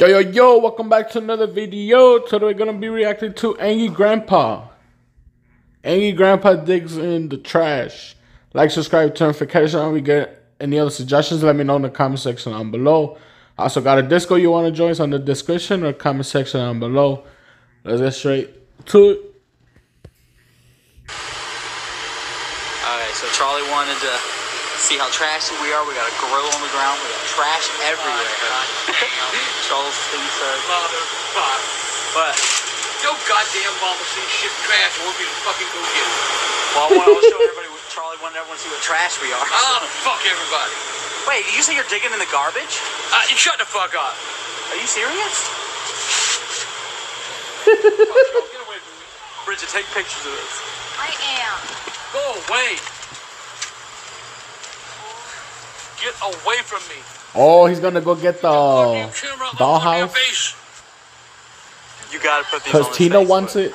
Yo, yo, yo, welcome back to another video. Today we're going to be reacting to Angry Grandpa. Angry Grandpa digs in the trash. Like, subscribe, turn notifications on. We get any other suggestions, let me know in the comment section down below. I also got a Discord you want to join, it's on the description or comment section down below. Let's get straight to it. Alright, so Charlie wanted to see how trashy we are. We got a grill on the ground. We got trash everywhere. Charles thinks uh, Motherfucker. But Your goddamn mama see shit trash and want me to fucking go get it. well, I want to show everybody. What, Charlie wanted everyone to see what trash we are. I want to fuck everybody. Wait, did you say you're digging in the garbage? Uh, you shut the fuck up. Are you serious? Fuck you, get away from me. Bridget, take pictures of this. I am. Go away. Get away from me. Oh, he's going to go get the camera out my goddamn dollhouse. You gotta put these on Because Tina Facebook. wants it.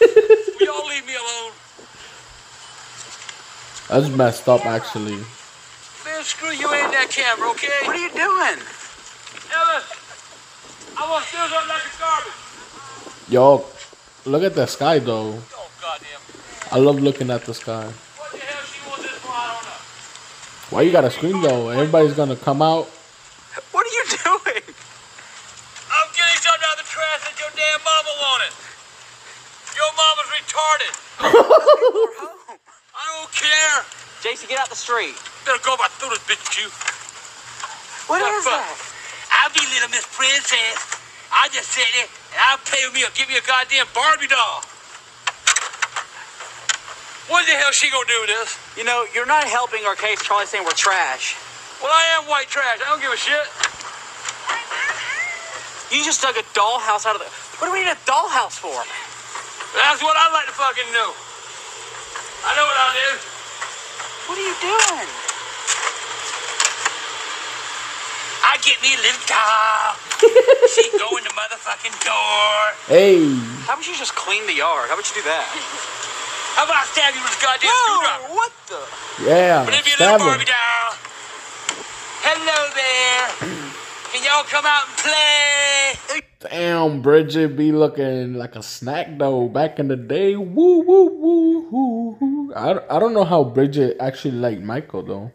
Will y'all leave me alone? That's messed up, actually. Man, screw you and that camera, okay? What are you doing? Ellis, I want to steal something like the garbage. Yo, look at the sky, though. Oh, goddamn. I love looking at the sky. What the hell she wants this for? I don't know. Why you gotta scream, though? Everybody's gonna come out. What are you doing? I'm getting something out of the trash that your damn mama wanted. Your mama's retarded. I don't care. Jason, get out the street. Better go about through this bitch, you. What What is the fuck? that? I'll be little Miss Princess. I just sit there and I'll play with me or give me a goddamn Barbie doll. What the hell she gonna do with this? You know, you're not helping our case. Charlie, saying we're trash. Well, I am white trash. I don't give a shit. You just dug a dollhouse out of the. What do we need a dollhouse for? That's what I'd like to fucking know. I know what I do. What are you doing? I get me a little doll. she go in the motherfucking door. Hey, How about you just clean the yard? How about you do that? How about I stab you with this goddamn screwdriver? What the? yeah, But if you stab little him. Barbie doll. Hello there. Can y'all come out and play? Damn, Bridget be looking like a snack though. Back in the day, woo woo woo woo. woo. I, I don't know how Bridget actually liked Michael though.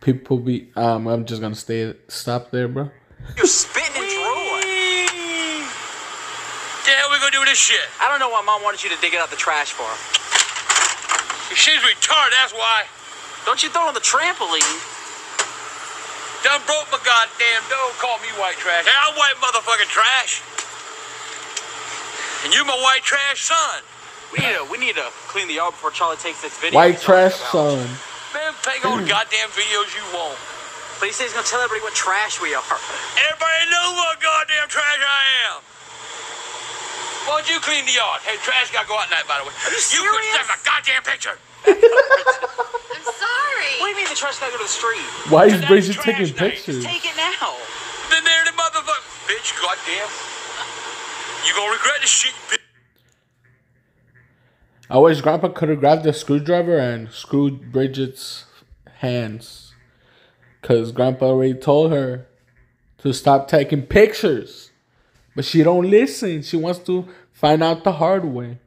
People be um. I'm just gonna stay stop there, bro. You're spitting and drooling. The hell we gonna do with this shit? I don't know why mom wanted you to dig it out the trash for. She's retarded, that's why. Don't you throw it on the trampoline? Done broke my goddamn door. Call me white trash. Hey, I'm white motherfucking trash. And you my white trash son. We need to we need to clean the yard before Charlie takes this video. White he's trash son. Man, take all the goddamn videos you want. But he says he's gonna tell everybody what trash we are. Everybody knows what goddamn trash I am. Why don't you clean the yard? Hey, trash gotta go out tonight, by the way. Are you You could serious? send a goddamn picture. I'm sorry. What do you mean the trash gotta go to the street? Why is Bridget taking day. pictures? Take it now. Then there the motherfucker. Bitch, goddamn. You gonna regret this shit, bitch. I wish Grandpa could have grabbed the screwdriver and screwed Bridget's hands, cause Grandpa already told her to stop taking pictures, but she don't listen. She wants to find out the hard way.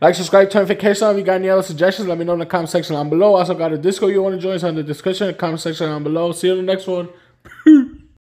Like, subscribe, turn notifications on. If you got any other suggestions, let me know in the comment section down below. Also got a Discord you want to join, it's in the description, the comment section down below. See you in the next one. Peace.